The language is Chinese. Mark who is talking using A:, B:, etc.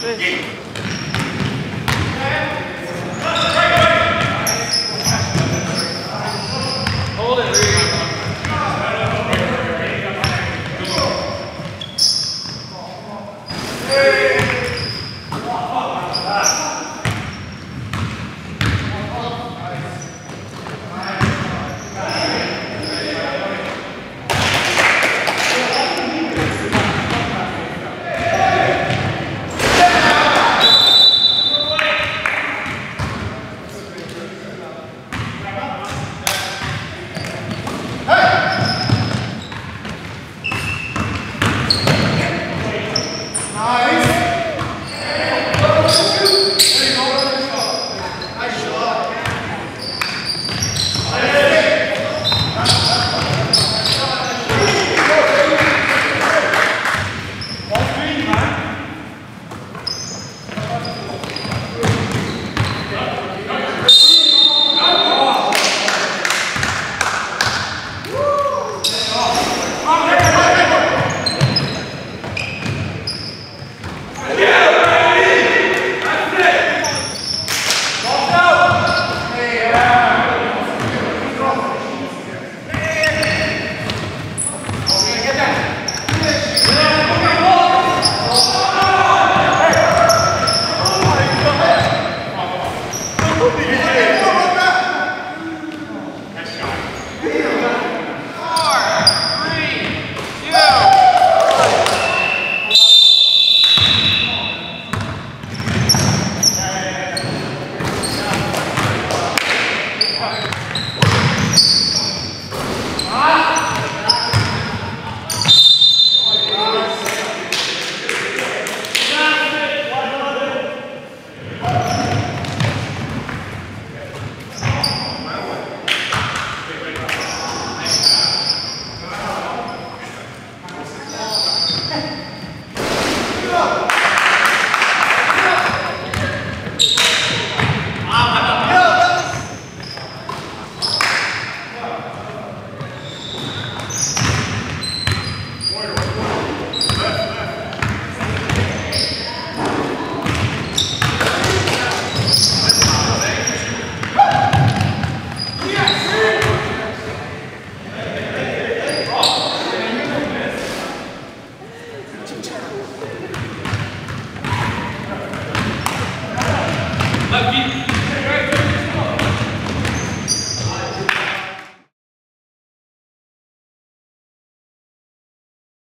A: 对。